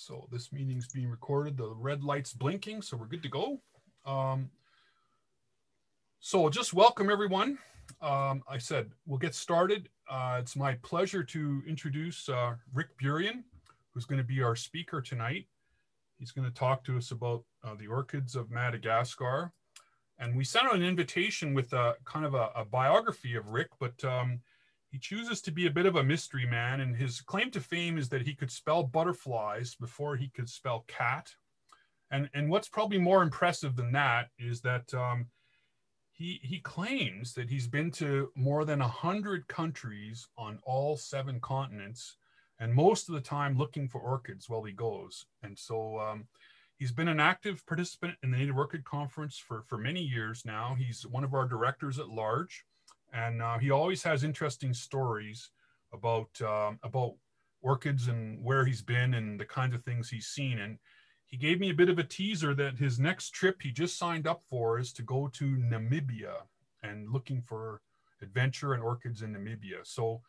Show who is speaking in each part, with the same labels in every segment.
Speaker 1: So this meeting's being recorded. The red light's blinking, so we're good to go. Um, so just welcome everyone. Um, I said we'll get started. Uh, it's my pleasure to introduce uh, Rick Burian, who's going to be our speaker tonight. He's going to talk to us about uh, the orchids of Madagascar. And we sent out an invitation with a kind of a, a biography of Rick, but um, he chooses to be a bit of a mystery man, and his claim to fame is that he could spell butterflies before he could spell cat. And, and what's probably more impressive than that is that um, he, he claims that he's been to more than 100 countries on all seven continents, and most of the time looking for orchids while he goes. And so um, he's been an active participant in the Native Orchid Conference for, for many years now. He's one of our directors at large and uh, he always has interesting stories about um, about orchids and where he's been and the kinds of things he's seen. And he gave me a bit of a teaser that his next trip he just signed up for is to go to Namibia and looking for adventure and orchids in Namibia. So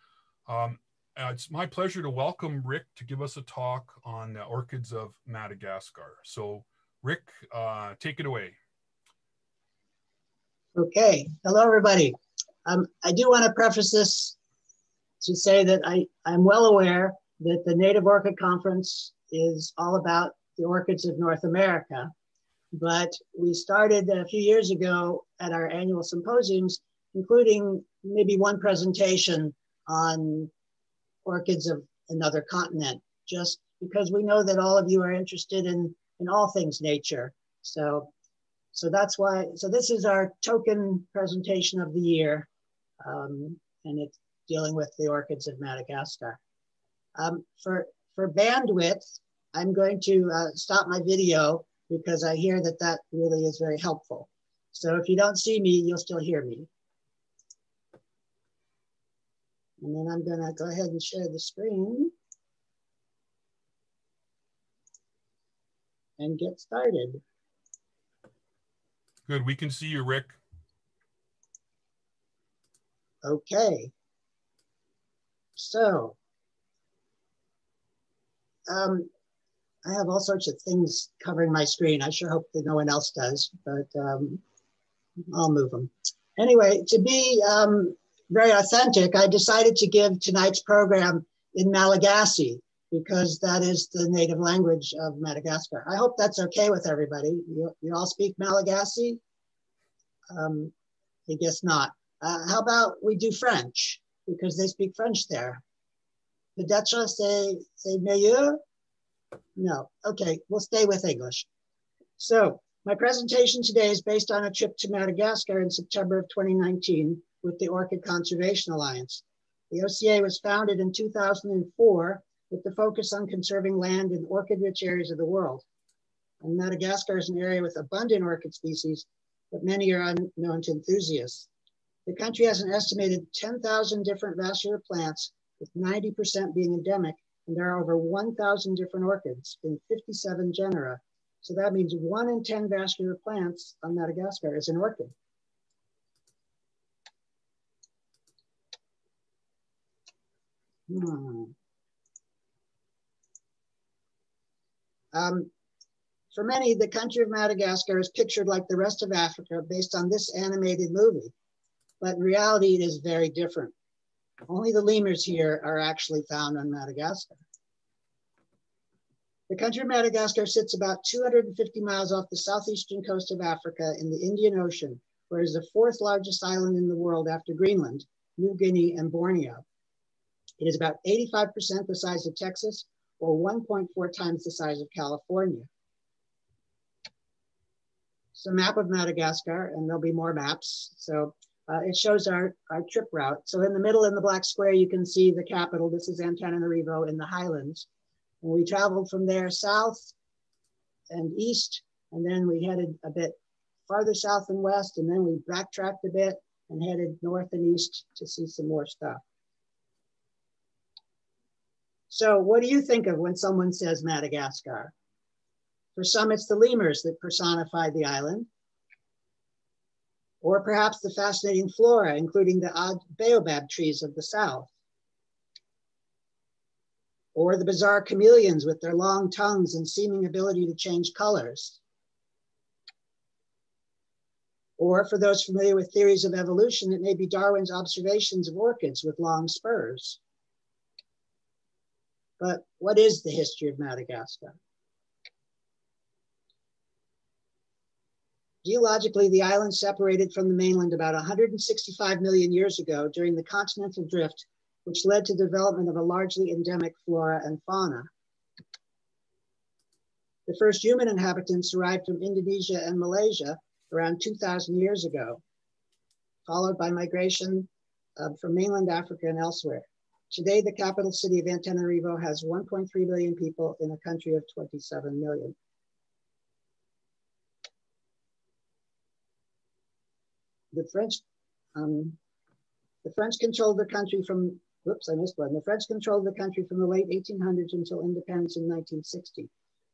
Speaker 1: um, uh, it's my pleasure to welcome Rick to give us a talk on the orchids of Madagascar. So Rick, uh, take it away.
Speaker 2: Okay. Hello, everybody. Um, I do want to preface this to say that I, I'm well aware that the Native Orchid Conference is all about the orchids of North America. But we started a few years ago at our annual symposiums, including maybe one presentation on orchids of another continent, just because we know that all of you are interested in, in all things nature. So, so that's why, so this is our token presentation of the year um, and it's dealing with the orchids of Madagascar. Um, for, for bandwidth, I'm going to uh, stop my video because I hear that that really is very helpful. So if you don't see me, you'll still hear me. And then I'm gonna go ahead and share the screen and get started.
Speaker 1: Good, we can see you, Rick.
Speaker 2: Okay. So, um, I have all sorts of things covering my screen. I sure hope that no one else does, but um, I'll move them. Anyway, to be um, very authentic, I decided to give tonight's program in Malagasy because that is the native language of Madagascar. I hope that's okay with everybody. You, you all speak Malagasy? Um, I guess not. Uh, how about we do French because they speak French there. Peut-être c'est, c'est meilleur? No, okay, we'll stay with English. So my presentation today is based on a trip to Madagascar in September of 2019 with the Orchid Conservation Alliance. The OCA was founded in 2004 with the focus on conserving land in orchid-rich areas of the world. And Madagascar is an area with abundant orchid species, but many are unknown to enthusiasts. The country has an estimated 10,000 different vascular plants, with 90% being endemic, and there are over 1,000 different orchids in 57 genera. So that means one in 10 vascular plants on Madagascar is an orchid. Hmm. Um, for many, the country of Madagascar is pictured like the rest of Africa based on this animated movie but in reality, it is very different. Only the lemurs here are actually found on Madagascar. The country of Madagascar sits about 250 miles off the southeastern coast of Africa in the Indian Ocean, where it is the fourth largest island in the world after Greenland, New Guinea, and Borneo. It is about 85% the size of Texas or 1.4 times the size of California. A map of Madagascar, and there'll be more maps. So uh, it shows our, our trip route. So in the middle in the black square, you can see the capital. This is Antananarivo in the highlands. And we traveled from there south and east, and then we headed a bit farther south and west, and then we backtracked a bit and headed north and east to see some more stuff. So what do you think of when someone says Madagascar? For some, it's the lemurs that personify the island or perhaps the fascinating flora, including the odd baobab trees of the south. or the bizarre chameleons with their long tongues and seeming ability to change colors. Or for those familiar with theories of evolution, it may be Darwin's observations of orchids with long spurs. But what is the history of Madagascar? Geologically, the island separated from the mainland about 165 million years ago during the continental drift, which led to development of a largely endemic flora and fauna. The first human inhabitants arrived from Indonesia and Malaysia around 2,000 years ago, followed by migration uh, from mainland Africa and elsewhere. Today, the capital city of Antananarivo has 1.3 million people in a country of 27 million. The French, um, the French controlled the country from, whoops, I missed one. The French controlled the country from the late 1800s until independence in 1960.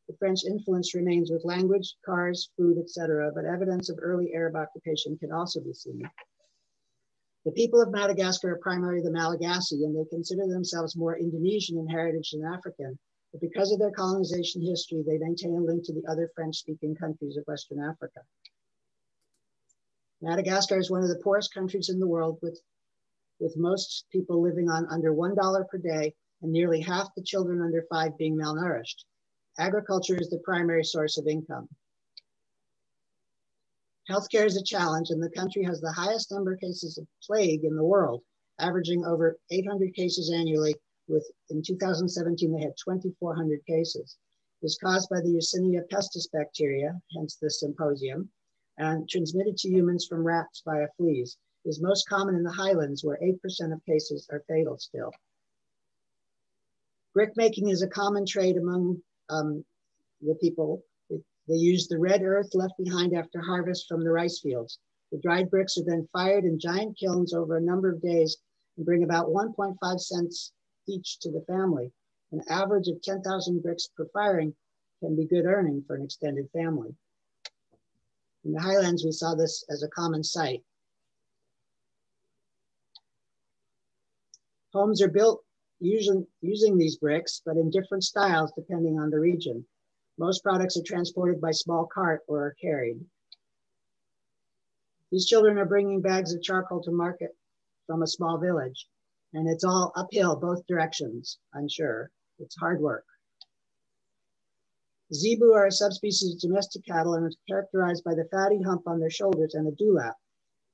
Speaker 2: The French influence remains with language, cars, food, etc., but evidence of early Arab occupation can also be seen. The people of Madagascar are primarily the Malagasy, and they consider themselves more Indonesian in heritage than African. But because of their colonization history, they maintain a link to the other French-speaking countries of Western Africa. Madagascar is one of the poorest countries in the world with, with most people living on under $1 per day and nearly half the children under five being malnourished. Agriculture is the primary source of income. Healthcare is a challenge and the country has the highest number of cases of plague in the world, averaging over 800 cases annually with, in 2017, they had 2,400 cases. It's caused by the Yersinia pestis bacteria, hence the symposium, and transmitted to humans from rats via fleas is most common in the highlands where 8% of cases are fatal still. Brick making is a common trade among um, the people. They use the red earth left behind after harvest from the rice fields. The dried bricks are then fired in giant kilns over a number of days and bring about 1.5 cents each to the family. An average of 10,000 bricks per firing can be good earning for an extended family. In the highlands, we saw this as a common sight. Homes are built using, using these bricks, but in different styles depending on the region. Most products are transported by small cart or are carried. These children are bringing bags of charcoal to market from a small village, and it's all uphill both directions, I'm sure. It's hard work. Zebu are a subspecies of domestic cattle and are characterized by the fatty hump on their shoulders and a dewlap.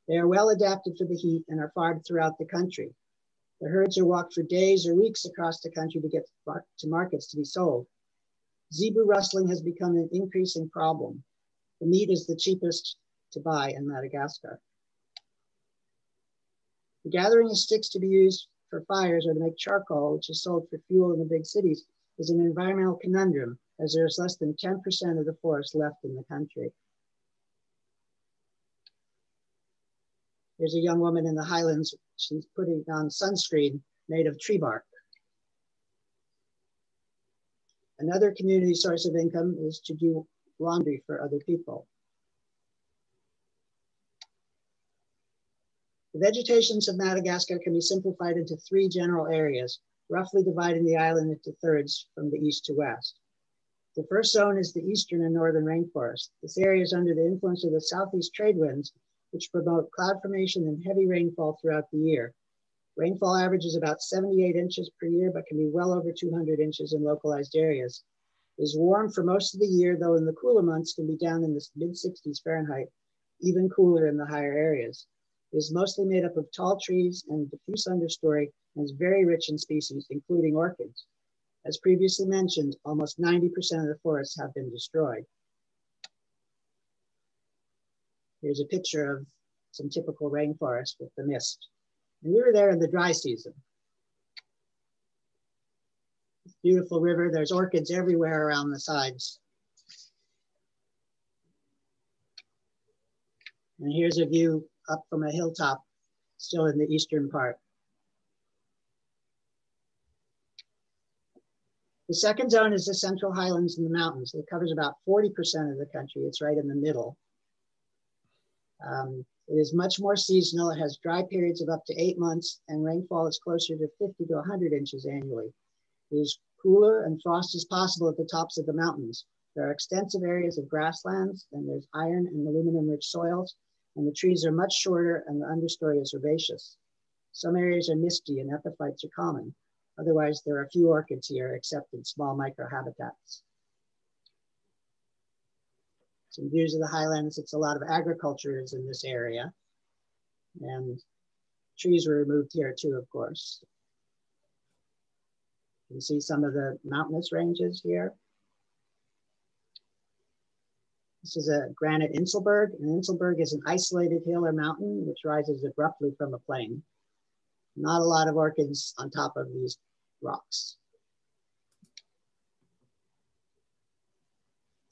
Speaker 2: They are well adapted for the heat and are farmed throughout the country. The herds are walked for days or weeks across the country to get to markets to be sold. Zebu rustling has become an increasing problem. The meat is the cheapest to buy in Madagascar. The gathering of sticks to be used for fires or to make charcoal, which is sold for fuel in the big cities, is an environmental conundrum as there is less than 10% of the forest left in the country. There's a young woman in the highlands. She's putting on sunscreen made of tree bark. Another community source of income is to do laundry for other people. The vegetations of Madagascar can be simplified into three general areas, roughly dividing the island into thirds from the east to west. The first zone is the eastern and northern rainforest. This area is under the influence of the southeast trade winds, which promote cloud formation and heavy rainfall throughout the year. Rainfall averages about 78 inches per year, but can be well over 200 inches in localized areas. It is warm for most of the year, though in the cooler months can be down in the mid 60s Fahrenheit, even cooler in the higher areas. It is mostly made up of tall trees and diffuse understory and is very rich in species, including orchids. As previously mentioned, almost 90% of the forests have been destroyed. Here's a picture of some typical rainforest with the mist. And we were there in the dry season. Beautiful river, there's orchids everywhere around the sides. And here's a view up from a hilltop, still in the eastern part. The second zone is the Central Highlands and the mountains. It covers about 40% of the country. It's right in the middle. Um, it is much more seasonal. It has dry periods of up to eight months and rainfall is closer to 50 to 100 inches annually. It is Cooler and frost is possible at the tops of the mountains. There are extensive areas of grasslands and there's iron and aluminum rich soils and the trees are much shorter and the understory is herbaceous. Some areas are misty and epiphytes are common. Otherwise, there are few orchids here except in small microhabitats. Some views of the highlands, it's a lot of agriculture is in this area. And trees were removed here too, of course. You see some of the mountainous ranges here. This is a granite Inselberg. An Inselberg is an isolated hill or mountain which rises abruptly from a plain. Not a lot of orchids on top of these rocks.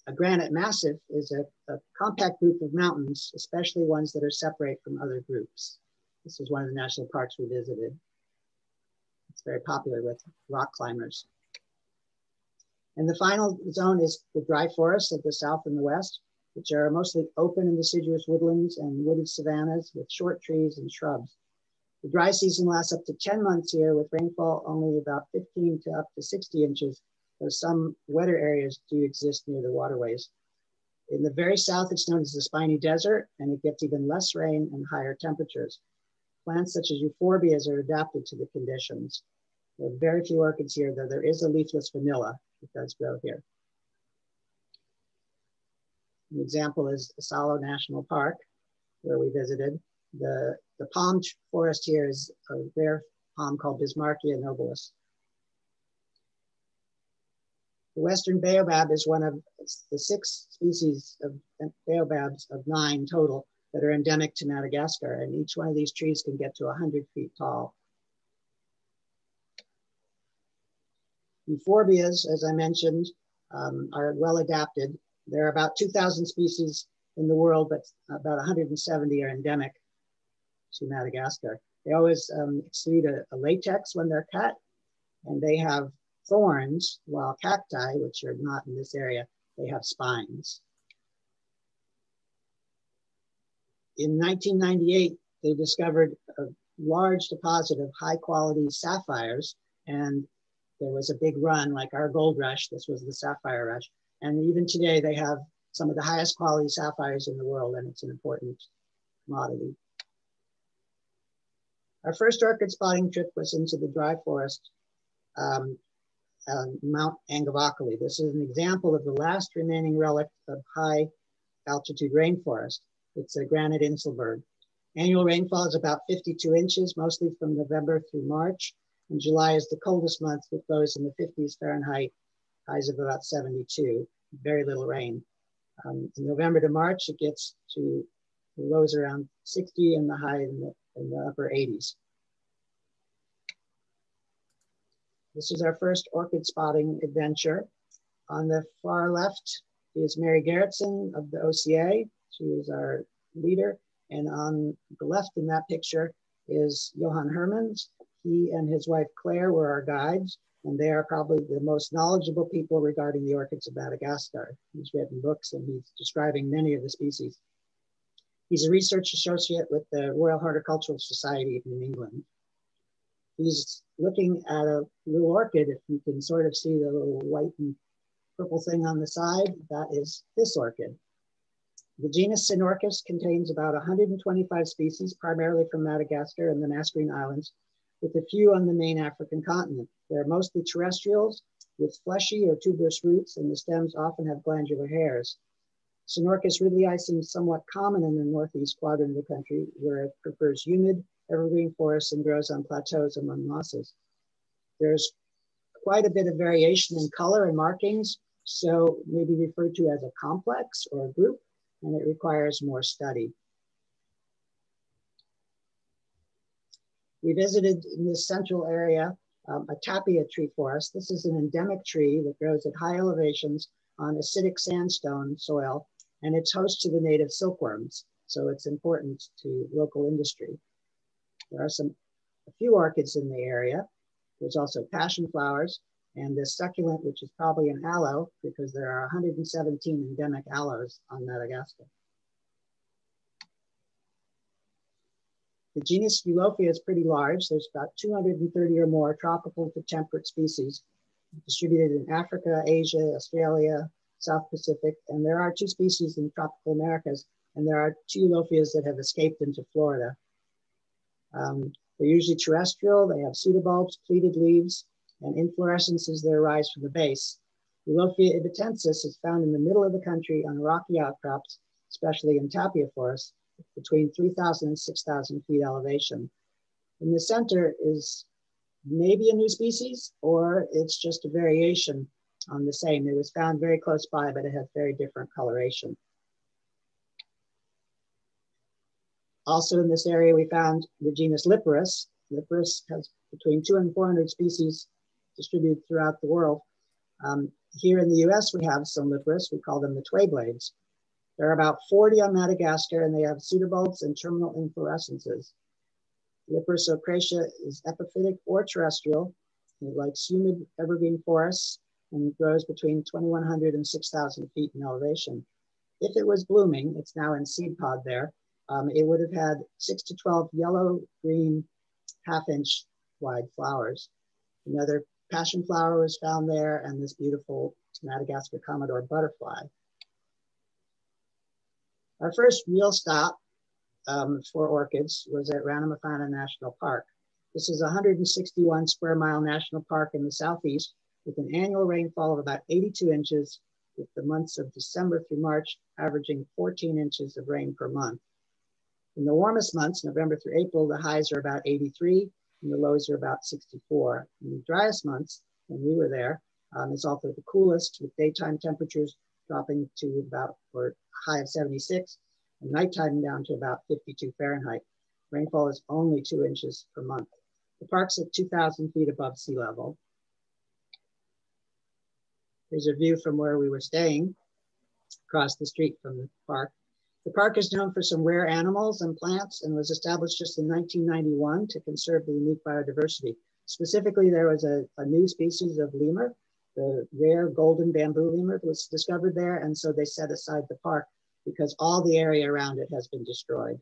Speaker 2: A granite massif is a, a, compact group of mountains, especially ones that are separate from other groups. This is one of the national parks we visited. It's very popular with rock climbers. And the final zone is the dry forests of the south and the west, which are mostly open and deciduous woodlands and wooded savannas with short trees and shrubs. The dry season lasts up to 10 months here with rainfall only about 15 to up to 60 inches, though some wetter areas do exist near the waterways. In the very south, it's known as the spiny desert, and it gets even less rain and higher temperatures. Plants such as euphorbias are adapted to the conditions. There are very few orchids here, though there is a leafless vanilla that does grow here. An example is Isalo National Park, where we visited. The, the palm forest here is a rare palm called Bismarckia nobilis. The western baobab is one of the six species of baobabs of nine total that are endemic to Madagascar. And each one of these trees can get to 100 feet tall. Euphorbias, as I mentioned, um, are well adapted. There are about 2,000 species in the world, but about 170 are endemic to Madagascar. They always um, exude a, a latex when they're cut, and they have thorns, while cacti, which are not in this area, they have spines. In 1998, they discovered a large deposit of high quality sapphires and there was a big run like our gold rush. This was the sapphire rush. And even today they have some of the highest quality sapphires in the world and it's an important commodity. Our first orchid spotting trip was into the dry forest, um, uh, Mount Angavokely. This is an example of the last remaining relic of high altitude rainforest. It's a granite Inselberg. Annual rainfall is about 52 inches, mostly from November through March. And July is the coldest month with lows in the 50s Fahrenheit, highs of about 72, very little rain. Um, in November to March, it gets to the lows around 60 and the high in the, in the upper 80s. This is our first orchid spotting adventure. On the far left is Mary Gerritsen of the OCA. She is our leader. And on the left in that picture is Johan Hermans. He and his wife Claire were our guides, and they are probably the most knowledgeable people regarding the orchids of Madagascar. He's written books and he's describing many of the species. He's a research associate with the Royal Horticultural Society in England. He's looking at a little orchid. If you can sort of see the little white and purple thing on the side, that is this orchid. The genus Cynorkis contains about 125 species, primarily from Madagascar and the Mascarene Islands, with a few on the main African continent. They're mostly terrestrials with fleshy or tuberous roots, and the stems often have glandular hairs. Cynorkis ridleyi seems somewhat common in the northeast quadrant of the country, where it prefers humid evergreen forests and grows on plateaus among mosses. There's quite a bit of variation in color and markings, so may be referred to as a complex or a group, and it requires more study. We visited in this central area um, a tapia tree forest. This is an endemic tree that grows at high elevations on acidic sandstone soil, and it's host to the native silkworms. So it's important to local industry. There are some, a few orchids in the area. There's also passion flowers and this succulent, which is probably an aloe because there are 117 endemic aloes on Madagascar. The genus Eulophia is pretty large. There's about 230 or more tropical to temperate species. distributed in Africa, Asia, Australia, South Pacific, and there are two species in tropical Americas, and there are two eulophias that have escaped into Florida. Um, they're usually terrestrial, they have pseudobulbs, pleated leaves, and inflorescences that arise from the base. Eulophia ibityensis is found in the middle of the country on rocky outcrops, especially in tapia forests, between 3,000 and 6,000 feet elevation. In the center is maybe a new species, or it's just a variation on the same. It was found very close by, but it has very different coloration. Also in this area, we found the genus Liparis. Liparis has between two and 400 species distributed throughout the world. Um, here in the US, we have some Liparis. We call them the tway blades. There are about 40 on Madagascar, and they have pseudobulbs and terminal inflorescences. Liparis ochracea is epiphytic or terrestrial. It likes humid evergreen forests and grows between 2,100 and 6,000 feet in elevation. If it was blooming, it's now in seed pod there, um, it would have had six to 12 yellow, green, half inch wide flowers. Another passion flower was found there and this beautiful Madagascar Commodore butterfly. Our first real stop um, for orchids was at Ranomafana National Park. This is a 161 square mile national park in the southeast with an annual rainfall of about 82 inches with the months of December through March averaging 14 inches of rain per month. In the warmest months, November through April, the highs are about 83 and the lows are about 64. In the driest months, when we were there, um, it's also the coolest with daytime temperatures dropping to about or high of 76 and nighttime down to about 52 Fahrenheit. Rainfall is only two inches per month. The park's at 2,000 feet above sea level. Here's a view from where we were staying across the street from the park. The park is known for some rare animals and plants and was established just in 1991 to conserve the unique biodiversity. Specifically, there was a, a new species of lemur, the rare golden bamboo lemur was discovered there. And so they set aside the park because all the area around it has been destroyed.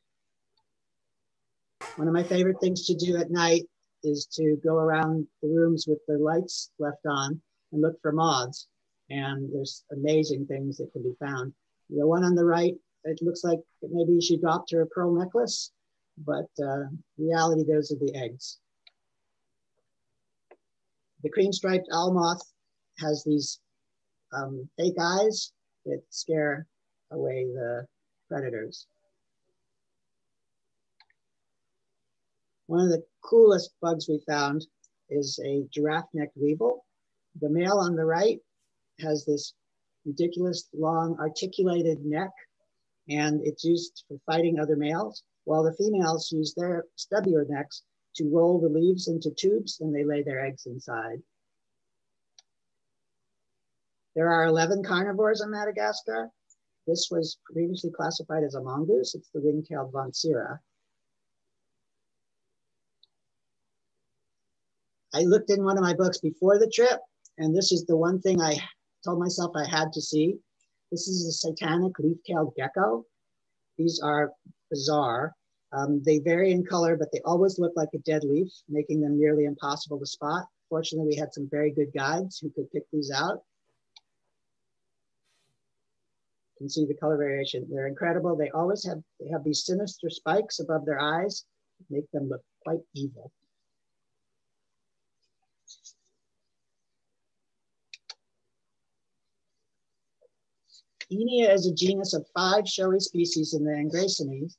Speaker 2: One of my favorite things to do at night is to go around the rooms with the lights left on and look for moths. And there's amazing things that can be found. The one on the right, it looks like maybe she dropped her pearl necklace, but uh, reality, those are the eggs. The cream striped owl moth has these um, fake eyes that scare away the predators. One of the coolest bugs we found is a giraffe-necked weevil. The male on the right has this ridiculous long articulated neck and it's used for fighting other males, while the females use their stubbier necks to roll the leaves into tubes and they lay their eggs inside. There are 11 carnivores in Madagascar. This was previously classified as a mongoose. It's the ring-tailed Vontsira. I looked in one of my books before the trip, and this is the one thing I told myself I had to see. This is a satanic leaf-tailed gecko. These are bizarre. Um, they vary in color, but they always look like a dead leaf, making them nearly impossible to spot. Fortunately, we had some very good guides who could pick these out. You can see the color variation. They're incredible. They always have, they have these sinister spikes above their eyes, make them look quite evil. Oeonia is a genus of five showy species in the Angraecines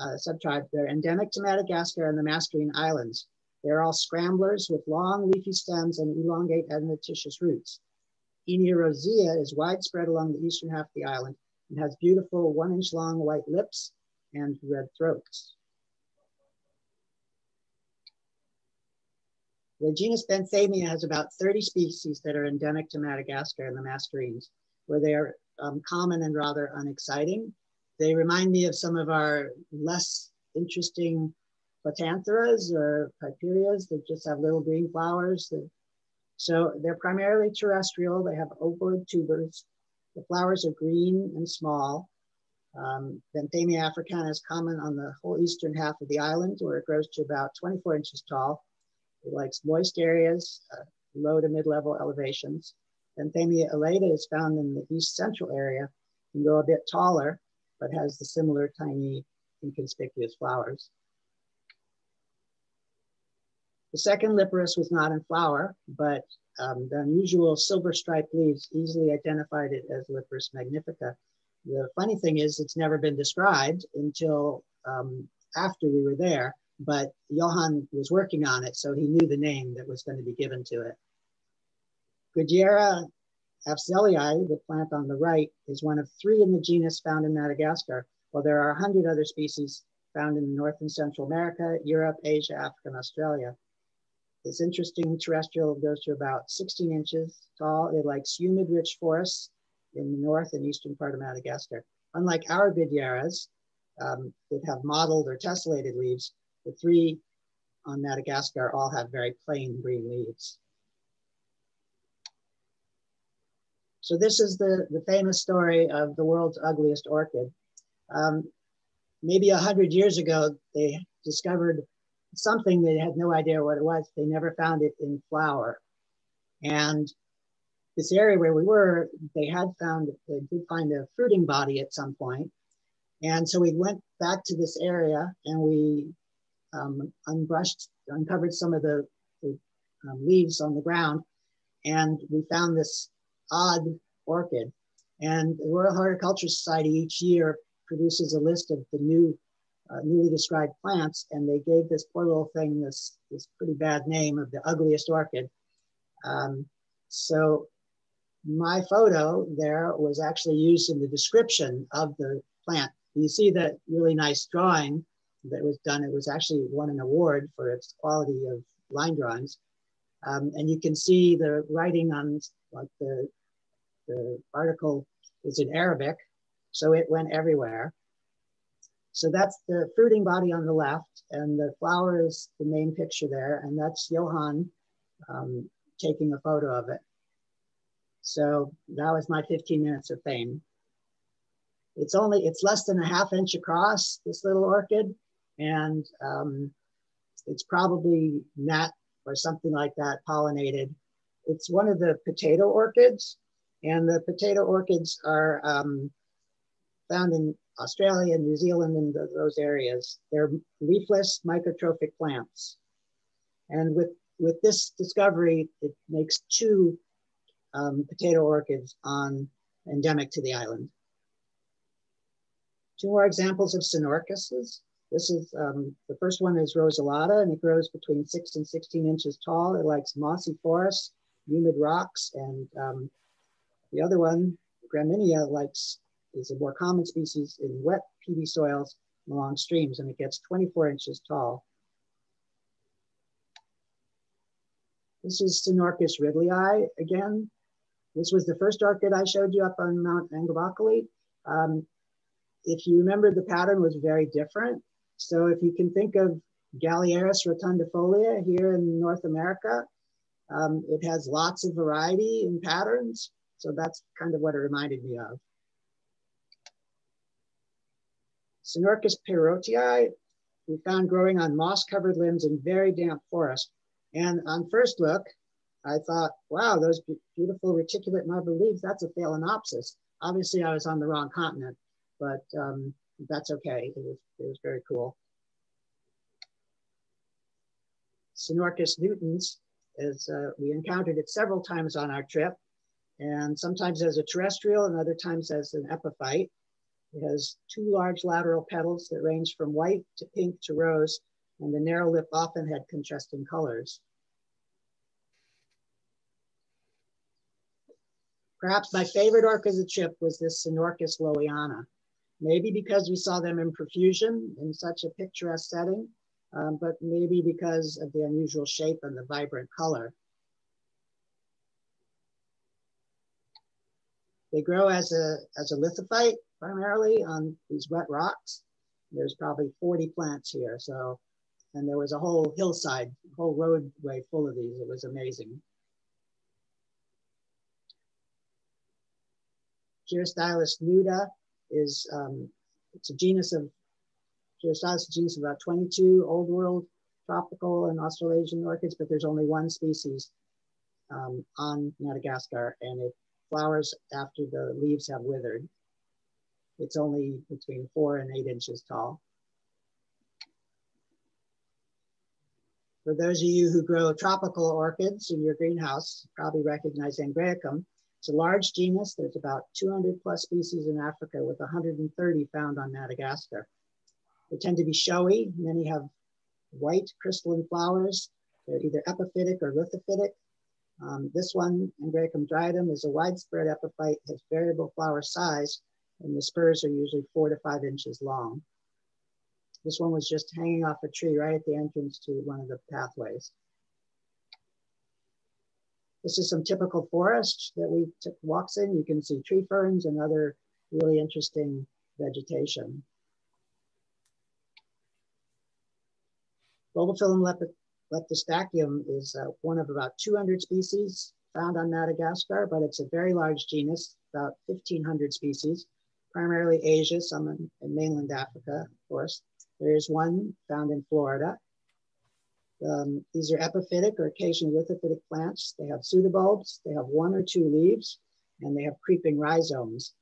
Speaker 2: uh, subtribe. They're endemic to Madagascar and the Mascarene Islands. They're all scramblers with long leafy stems and elongate adventitious roots. Oeonia rosea is widespread along the eastern half of the island and has beautiful one inch long white lips and red throats. The genus Benthamia has about 30 species that are endemic to Madagascar and the Mascarenes, where they are um, common and rather unexciting. They remind me of some of our less interesting platantheras or piperias that just have little green flowers. That, so they're primarily terrestrial. They have ovoid tubers. The flowers are green and small. Um, Benthamia africana is common on the whole eastern half of the island where it grows to about 24 inches tall. It likes moist areas, uh, low to mid-level elevations. Benthamia elata is found in the east central area, can grow a bit taller, but has the similar tiny inconspicuous flowers. The second Liparis was not in flower, but um, the unusual silver striped leaves easily identified it as Liparis magnifica. The funny thing is it's never been described until um, after we were there, but Johan was working on it, so he knew the name that was going to be given to it. Goodyera afzelii, the plant on the right, is one of three in the genus found in Madagascar, while there are 100 other species found in North and Central America, Europe, Asia, Africa, and Australia. This interesting terrestrial goes to about 16 inches tall. It likes humid, rich forests in the north and eastern part of Madagascar. Unlike our Goodyeras um, that have mottled or tessellated leaves, the three on Madagascar all have very plain green leaves. So this is the, the famous story of the world's ugliest orchid. Um, maybe a hundred years ago, they discovered something they had no idea what it was. They never found it in flower. And this area where we were, they had found, they did find a fruiting body at some point. And so we went back to this area and we um, unbrushed, uncovered some of the, the um, leaves on the ground. And we found this odd orchid. And the Royal Horticulture Society each year produces a list of the new, uh, newly described plants, and they gave this poor little thing this, this pretty bad name of the ugliest orchid. Um, so my photo there was actually used in the description of the plant. You see that really nice drawing that was done. It was actually won an award for its quality of line drawings. Um, and you can see the writing on like the the article is in Arabic, so it went everywhere. So that's the fruiting body on the left, and the flower is the main picture there, and that's Johan um, taking a photo of it. So that was my 15 minutes of fame. It's only, it's less than a half inch across, this little orchid, and um, it's probably gnat or something like that pollinated. It's one of the potato orchids, and the potato orchids are um, found in Australia, New Zealand, and those areas. They're leafless mycotrophic plants. And with, with this discovery, it makes two um, potato orchids on endemic to the island. Two more examples of Cynorkises. This is, um, the first one is Rosulata, and it grows between six and 16 inches tall. It likes mossy forests, humid rocks, and um, the other one, Graminea, likes is a more common species in wet, peaty soils along streams, and it gets 24 inches tall. This is Cynorkis ridleyi again. This was the first orchid I showed you up on Mount Angavokely. Um, if you remember, the pattern was very different. So if you can think of Galearis rotundifolia here in North America, um, it has lots of variety in patterns. So that's kind of what it reminded me of. Cynorkis peyrotii, we found growing on moss-covered limbs in very damp forest. And on first look, I thought, wow, those beautiful reticulate marble leaves, that's a Phalaenopsis. Obviously, I was on the wrong continent, but um, that's okay. It was, it was very cool. Cynorkis nutans, as uh, we encountered it several times on our trip, and sometimes as a terrestrial and other times as an epiphyte. It has two large lateral petals that range from white to pink to rose, and the narrow lip often had contrasting colors. Perhaps my favorite orchid of the trip was this Cynorkis lowiana, maybe because we saw them in profusion in such a picturesque setting, um, but maybe because of the unusual shape and the vibrant color. They grow as a, as a lithophyte primarily on these wet rocks. There's probably 40 plants here. So, and there was a whole hillside, whole roadway full of these. It was amazing. Cheirostylis nuda is, um, it's a genus of, Cheirostylis genus of about 22 old world tropical and Australasian orchids, but there's only one species um, on Madagascar and it flowers after the leaves have withered. It's only between four and eight inches tall. For those of you who grow tropical orchids in your greenhouse, probably recognize Angræcum. It's a large genus. There's about 200 plus species in Africa with 130 found on Madagascar. They tend to be showy. Many have white crystalline flowers. They're either epiphytic or lithophytic. Um, this one, Angræcum driedum, is a widespread epiphyte, has variable flower size, and the spurs are usually four to five inches long. This one was just hanging off a tree right at the entrance to one of the pathways. This is some typical forest that we took walks in. You can see tree ferns and other really interesting vegetation. Bulbophyllum leptostachys is uh, one of about 200 species found on Madagascar, but it's a very large genus, about 1,500 species, primarily Asia, some in, in mainland Africa, of course. There is one found in Florida. Um, these are epiphytic or occasionally lithophytic plants. They have pseudobulbs, they have one or two leaves, and they have creeping rhizomes.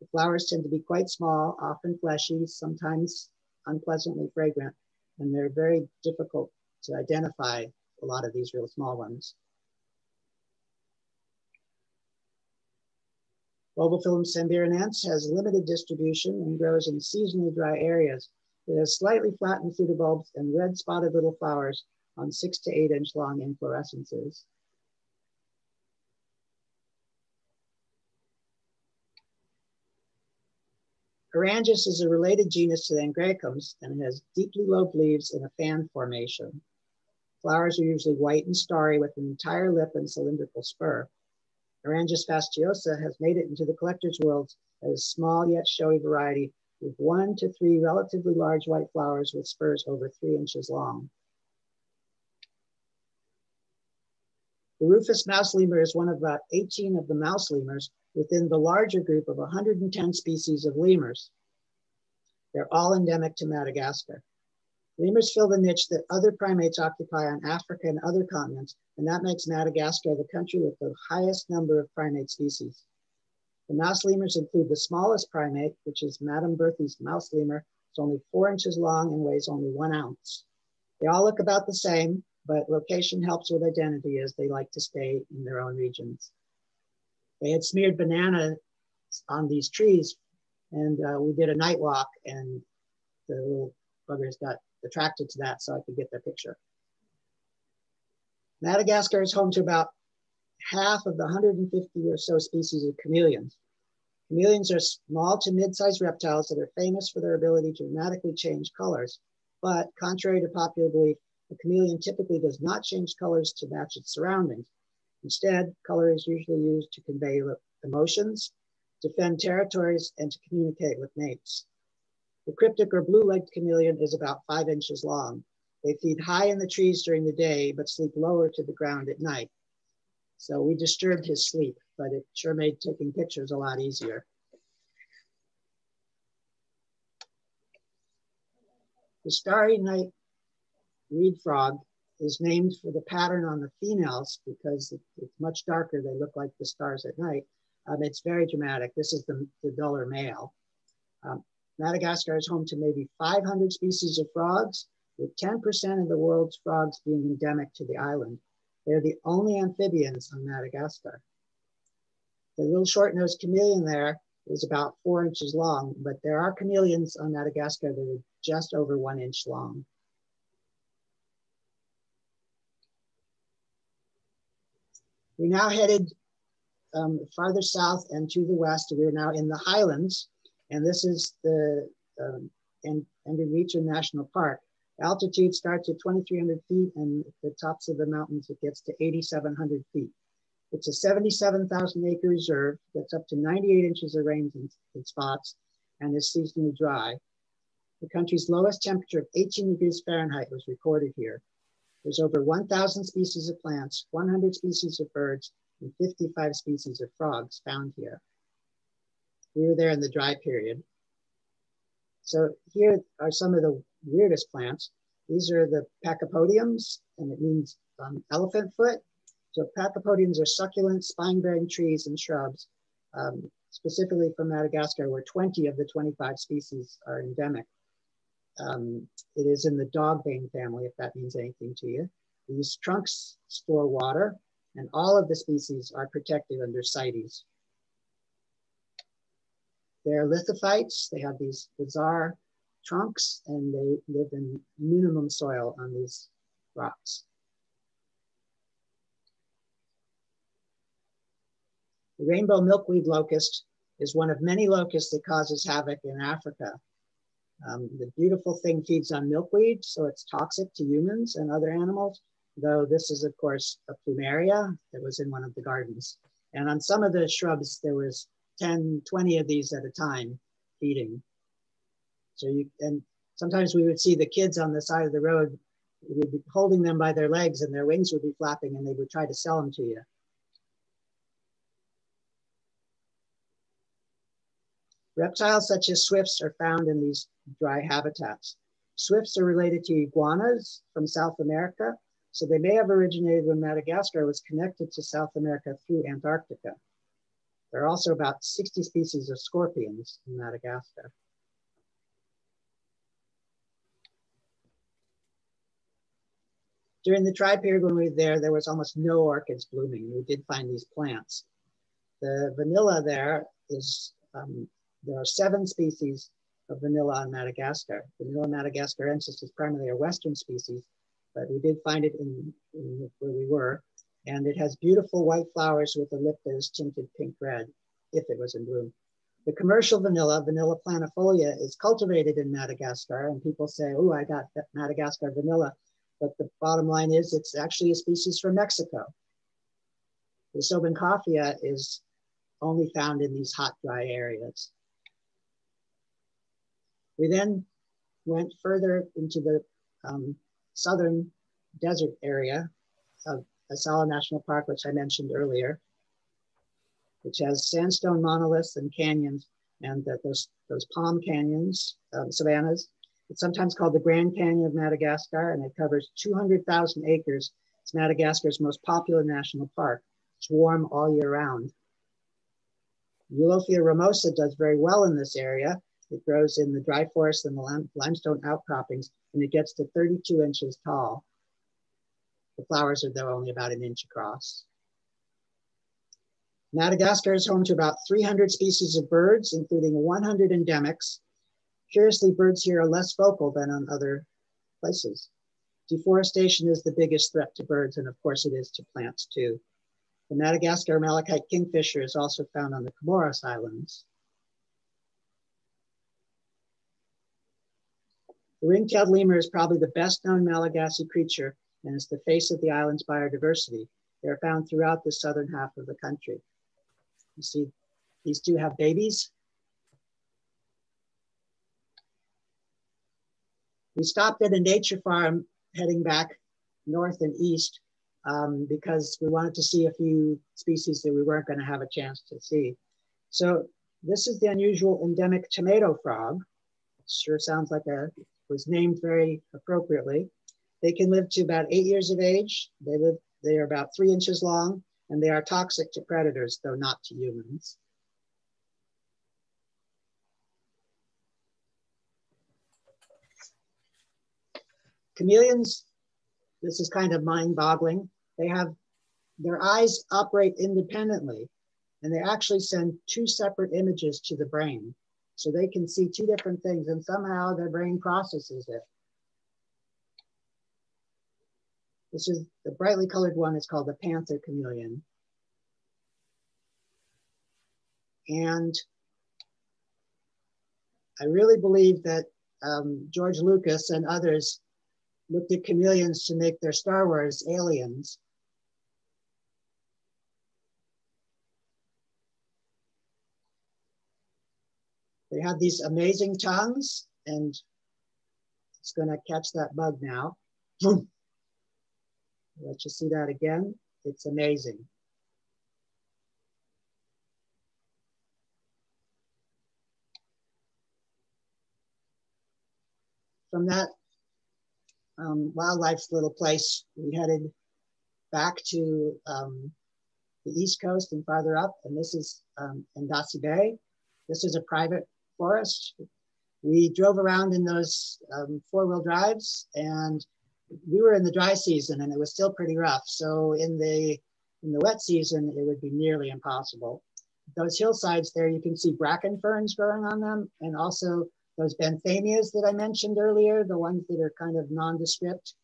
Speaker 2: The flowers tend to be quite small, often fleshy, sometimes unpleasantly fragrant, and they're very difficult to identify a lot of these real small ones. Bulbophyllum sambiranense has limited distribution and grows in seasonally dry areas. It has slightly flattened pseudobulbs and red spotted little flowers on six to eight inch long inflorescences. Aerangis is a related genus to the Angræcums and has deeply lobed leaves in a fan formation. Flowers are usually white and starry with an entire lip and cylindrical spur. Aerangis fastuosa has made it into the collector's world as a small yet showy variety with one to three relatively large white flowers with spurs over three inches long. The rufous mouse lemur is one of about 18 of the mouse lemurs within the larger group of 110 species of lemurs. They're all endemic to Madagascar. Lemurs fill the niche that other primates occupy on Africa and other continents, and that makes Madagascar the country with the highest number of primate species. The mouse lemurs include the smallest primate, which is Madame Berthe's mouse lemur. It's only four inches long and weighs only one ounce. They all look about the same, but location helps with identity as they like to stay in their own regions. They had smeared banana on these trees, and uh, we did a night walk, and the little buggers got attracted to that so I could get their picture. Madagascar is home to about half of the 150 or so species of chameleons. Chameleons are small to mid-sized reptiles that are famous for their ability to dramatically change colors. But contrary to popular belief, a chameleon typically does not change colors to match its surroundings. Instead, color is usually used to convey emotions, defend territories, and to communicate with mates. The cryptic or blue-legged chameleon is about five inches long. They feed high in the trees during the day, but sleep lower to the ground at night. So we disturbed his sleep, but it sure made taking pictures a lot easier. The starry night reed frog is named for the pattern on the females because it's much darker. They look like the stars at night. Um, it's very dramatic. This is the, the duller male. Um, Madagascar is home to maybe 500 species of frogs, with 10% of the world's frogs being endemic to the island. They're the only amphibians on Madagascar. The little short-nosed chameleon there is about four inches long, but there are chameleons on Madagascar that are just over one inch long. We now headed um, farther south and to the west. We're now in the highlands and this is the um, Andringitra National Park. Altitude starts at 2,300 feet and the tops of the mountains, it gets to 8,700 feet. It's a 77,000 acre reserve, that's up to 98 inches of rain in, in spots, and is seasonally dry. The country's lowest temperature of 18 degrees Fahrenheit was recorded here. There's over 1,000 species of plants, 100 species of birds, and 55 species of frogs found here. We were there in the dry period. So here are some of the weirdest plants. These are the pachypodiums, and it means um, elephant foot. So Pachypodiums are succulent spine-bearing trees and shrubs. Um, specifically from Madagascar, where 20 of the 25 species are endemic. Um, it is in the dogbane family, if that means anything to you. These trunks store water, and all of the species are protected under CITES. They're lithophytes. They have these bizarre trunks, and they live in minimum soil on these rocks. The rainbow milkweed locust is one of many locusts that causes havoc in Africa. Um, the beautiful thing feeds on milkweed, so it's toxic to humans and other animals, though this is, of course, a plumeria that was in one of the gardens. And on some of the shrubs, there was 10, 20 of these at a time feeding. So you, and sometimes we would see the kids on the side of the road, we would be holding them by their legs and their wings would be flapping and they would try to sell them to you. Reptiles such as swifts are found in these dry habitats. Swifts are related to iguanas from South America, so they may have originated when Madagascar was connected to South America through Antarctica. There are also about 60 species of scorpions in Madagascar. During the dry period when we were there, there was almost no orchids blooming. We did find these plants. The vanilla there is um, there are seven species of vanilla on Madagascar. Vanilla madagascarensis is primarily a Western species, but we did find it in, in where we were. And it has beautiful white flowers with a lip that is tinted pink red, if it was in bloom. The commercial vanilla, Vanilla planifolia, is cultivated in Madagascar, and people say, oh, I got Madagascar vanilla. But the bottom line is it's actually a species from Mexico. The Sobonkaphia is only found in these hot, dry areas. We then went further into the um, southern desert area of Isalo National Park, which I mentioned earlier, which has sandstone monoliths and canyons and the, those, those palm canyons, um, savannas. It's sometimes called the Grand Canyon of Madagascar, and it covers 200,000 acres. It's Madagascar's most popular national park. It's warm all year round. Eulophia ramosa does very well in this area, it grows in the dry forest and the limestone outcroppings, and it gets to 32 inches tall. The flowers are though only about an inch across. Madagascar is home to about 300 species of birds, including 100 endemics. Curiously, birds here are less vocal than on other places. Deforestation is the biggest threat to birds, and of course it is to plants too. The Madagascar malachite kingfisher is also found on the Comoros Islands. The ring-tailed lemur is probably the best known Malagasy creature and is the face of the island's biodiversity. They are found throughout the southern half of the country. You see, these two have babies. We stopped at a nature farm heading back north and east um, because we wanted to see a few species that we weren't going to have a chance to see. So this is the unusual endemic tomato frog. Sure sounds like a was named very appropriately. They can live to about eight years of age. They live, they are about three inches long and they are toxic to predators, though not to humans. Chameleons, this is kind of mind boggling. They have, their eyes operate independently and they actually send two separate images to the brain. So they can see two different things and somehow their brain processes it. This is the brightly colored one is called the panther chameleon. And I really believe that um, George Lucas and others looked at chameleons to make their Star Wars aliens They have these amazing tongues and it's gonna catch that bug now. Let you see that again. It's amazing. From that um, wildlife little place, we headed back to um, the East Coast and farther up. And this is um, Andasibe. This is a private forest. We drove around in those um, four-wheel drives and we were in the dry season and it was still pretty rough. So in the in the wet season, it would be nearly impossible. Those hillsides there, you can see bracken ferns growing on them and also those benthamias that I mentioned earlier, the ones that are kind of nondescript.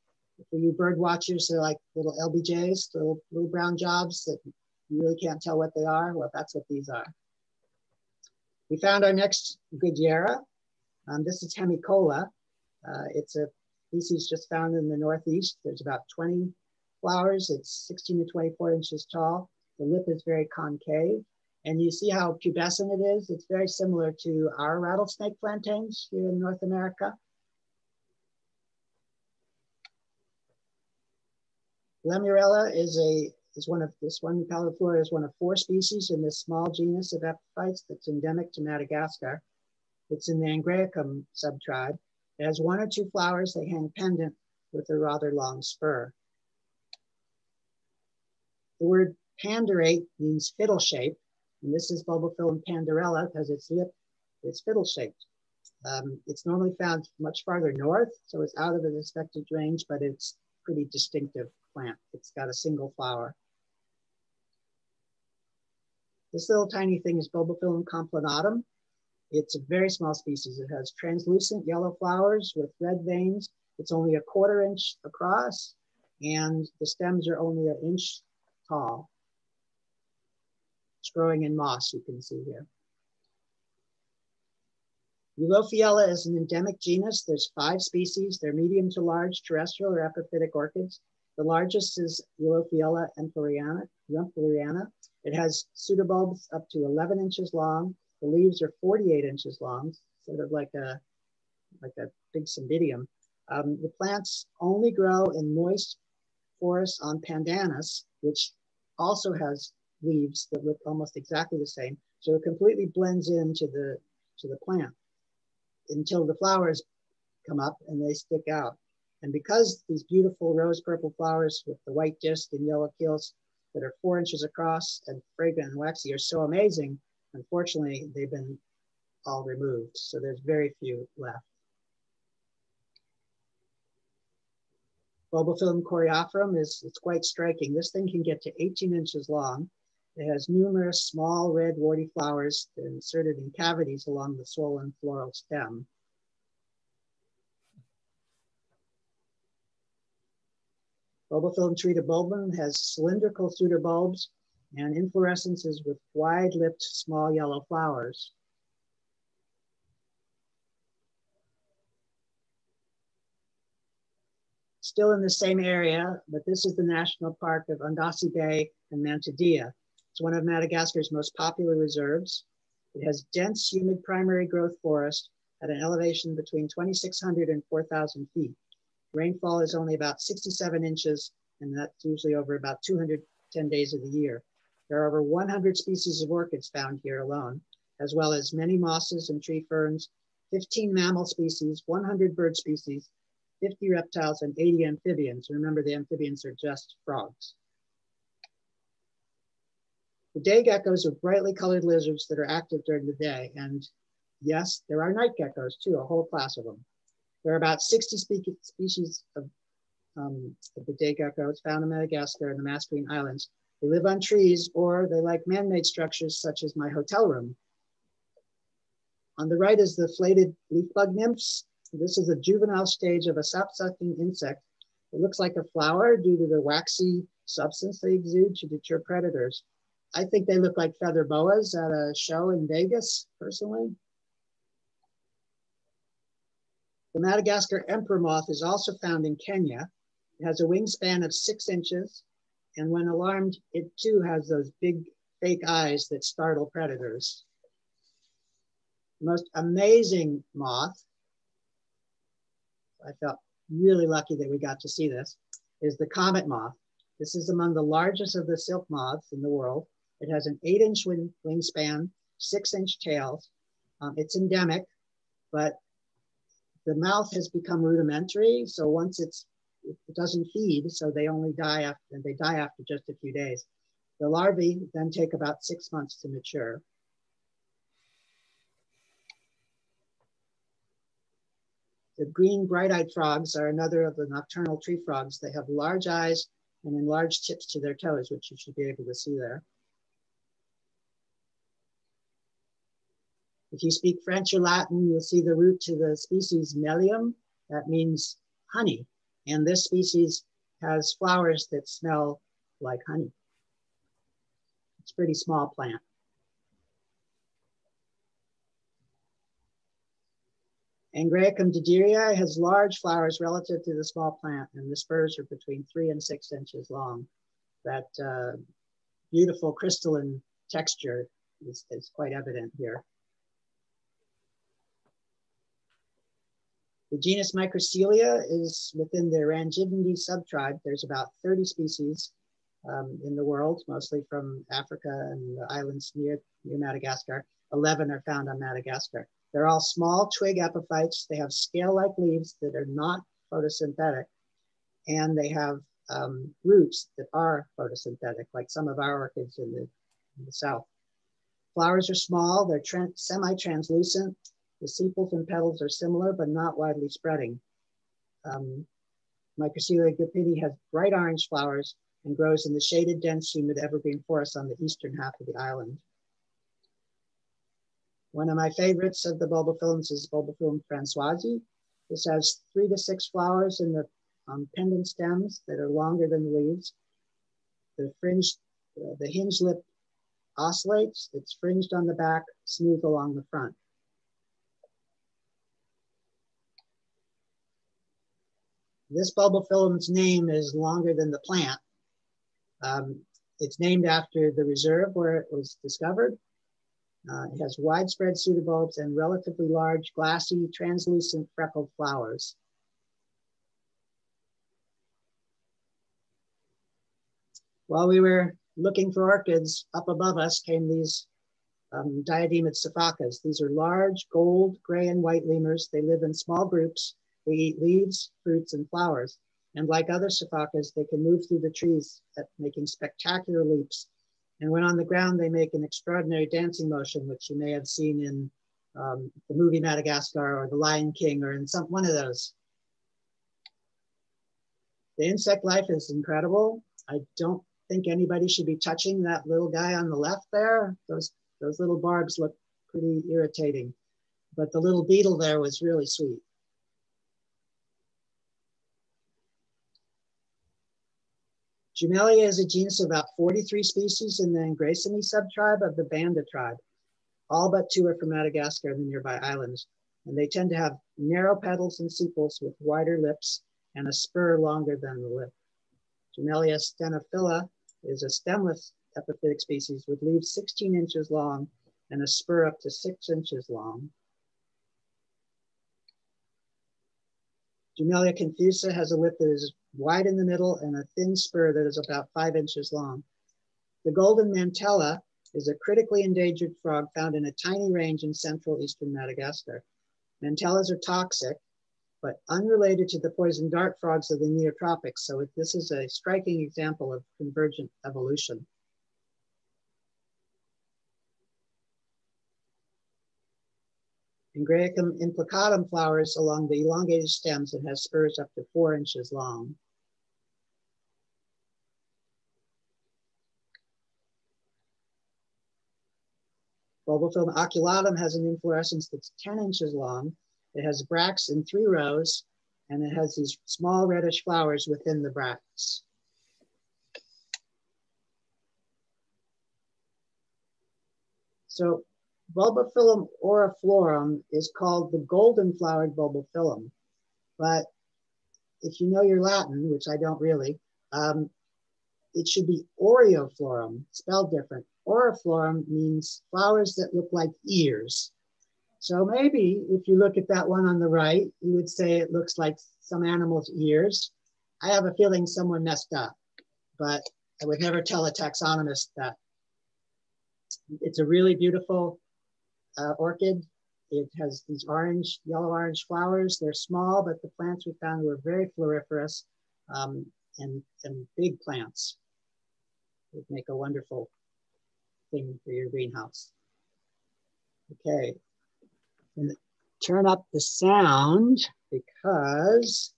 Speaker 2: For you bird watchers, they're like little LBJs, little, little brown jobs that you really can't tell what they are. Well, that's what these are. We found our next Goodyera. Um, this is humicola. Uh, it's a species just found in the Northeast. There's about 20 flowers. It's 16 to 24 inches tall. The lip is very concave. And you see how pubescent it is? It's very similar to our rattlesnake plantains here in North America. Lemurella is a is one of this one pallidiflora is one of four species in this small genus of epiphytes that's endemic to Madagascar. It's in the Angræcum subtribe. It has one or two flowers. They hang pendant with a rather long spur. The word pandurate means fiddle shape, and this is Bulbophyllum pandurella because its lip is fiddle shaped. Um, it's normally found much farther north, so it's out of the expected range, but it's pretty distinctive plant. It's got a single flower. This little tiny thing is Bulbophyllum complanatum. It's a very small species. It has translucent yellow flowers with red veins. It's only a quarter inch across and the stems are only an inch tall. It's growing in moss, you can see here. Eulophiella is an endemic genus. There's five species. They're medium to large terrestrial or epiphytic orchids. The largest is Eulophiella roempleriana. It has pseudobulbs up to 11 inches long. The leaves are 48 inches long, sort of like a, like a big cymbidium. Um, the plants only grow in moist forests on pandanus, which also has leaves that look almost exactly the same. So it completely blends into the, to the plant until the flowers come up and they stick out. And because these beautiful rose purple flowers with the white disc and yellow keels that are four inches across and fragrant and waxy are so amazing, Unfortunately, they've been all removed, so there's very few left. Bulbophyllum coriophorum is it's quite striking. This thing can get to 18 inches long. It has numerous small red warty flowers inserted in cavities along the swollen floral stem. Bulbophyllum teretobulbum has cylindrical pseudobulbs and inflorescences with wide-lipped small yellow flowers. Still in the same area, but this is the National Park of Andasibe and Mantadia. It's one of Madagascar's most popular reserves. It has dense, humid primary growth forest at an elevation between 2,600 and 4,000 feet. Rainfall is only about 67 inches, and that's usually over about 210 days of the year. There are over 100 species of orchids found here alone, as well as many mosses and tree ferns, 15 mammal species, 100 bird species, 50 reptiles, and 80 amphibians. Remember, the amphibians are just frogs. The day geckos are brightly colored lizards that are active during the day. And yes, there are night geckos too, a whole class of them. There are about 60 spe species of, um, of the day geckos found in Madagascar and the Mascarene Islands, they live on trees or they like man-made structures such as my hotel room. On the right is the flatid leaf bug nymphs. This is the juvenile stage of a sap-sucking insect. It looks like a flower due to the waxy substance they exude to deter predators. I think they look like feather boas at a show in Vegas, personally. The Madagascar emperor moth is also found in Kenya. It has a wingspan of six inches and when alarmed, it too has those big fake eyes that startle predators. Most amazing moth, I felt really lucky that we got to see this, is the comet moth. This is among the largest of the silk moths in the world. It has an eight inch wing, wingspan, six inch tails. Um, it's endemic, but the mouth has become rudimentary. So once it's it doesn't feed, so they only die after, they die after just a few days. The larvae then take about six months to mature. The green bright-eyed frogs are another of the nocturnal tree frogs. They have large eyes and enlarged tips to their toes, which you should be able to see there. If you speak French or Latin, you'll see the root to the species Melium. That means honey. And this species has flowers that smell like honey. It's a pretty small plant. Angræcum didieri has large flowers relative to the small plant, and the spurs are between three and six inches long. That uh, beautiful crystalline texture is, is quite evident here. The genus Microcoelia is within the Rangidae subtribe. There's about 30 species um, in the world, mostly from Africa and the islands near, near Madagascar. 11 are found on Madagascar. They're all small twig epiphytes. They have scale-like leaves that are not photosynthetic, and they have um, roots that are photosynthetic, like some of our orchids in the, in the south. Flowers are small, they're semi-translucent. The sepals and petals are similar, but not widely spreading. Um, Microcoelia goupili has bright orange flowers and grows in the shaded, dense, humid evergreen forests on the eastern half of the island. One of my favorites of the bulbophyllums is Bulbophyllum francoisi. This has three to six flowers in the um, pendant stems that are longer than the leaves. The fringed, uh, the hinge lip oscillates. It's fringed on the back, smooth along the front. This bulbophyllum's name is longer than the plant. Um, it's named after the reserve where it was discovered. Uh, it has widespread pseudobulbs and relatively large, glassy, translucent, freckled flowers. While we were looking for orchids, up above us came these um, diademed sifakas. These are large, gold, gray, and white lemurs. They live in small groups. They eat leaves, fruits, and flowers. And like other sifakas, they can move through the trees at making spectacular leaps and when on the ground, they make an extraordinary dancing motion, which you may have seen in um, the movie Madagascar or The Lion King or in some one of those. The insect life is incredible. I don't think anybody should be touching that little guy on the left there. Those, those little barbs look pretty irritating, but the little beetle there was really sweet. Jumellea is a genus of about 43 species in the Angræcini subtribe of the Vanda tribe. All but two are from Madagascar and the nearby islands. And they tend to have narrow petals and sepals with wider lips and a spur longer than the lip. Jumellea stenophylla is a stemless epiphytic species with leaves 16 inches long and a spur up to six inches long. Jumellea confusa has a lip that is wide in the middle and a thin spur that is about five inches long. The golden mantella is a critically endangered frog found in a tiny range in central eastern Madagascar. Mantellas are toxic, but unrelated to the poison dart frogs of the neotropics. So this is a striking example of convergent evolution. Angræcum implicatum flowers along the elongated stems and has spurs up to four inches long. Bulbophyllum oculatum has an inflorescence that's 10 inches long. It has bracts in three rows, and it has these small reddish flowers within the bracts. So Bulbophyllum auriflorum is called the golden flowered bulbophyllum. But if you know your Latin, which I don't really, um, it should be aureoflorum, spelled different. Auriflorum means flowers that look like ears. So maybe if you look at that one on the right, you would say it looks like some animal's ears. I have a feeling someone messed up, but I would never tell a taxonomist that. It's a really beautiful uh, orchid. It has these orange, yellow orange flowers. They're small, but the plants we found were very floriferous. um, and, and big plants would make a wonderful thing for your greenhouse. Okay, and turn up the sound because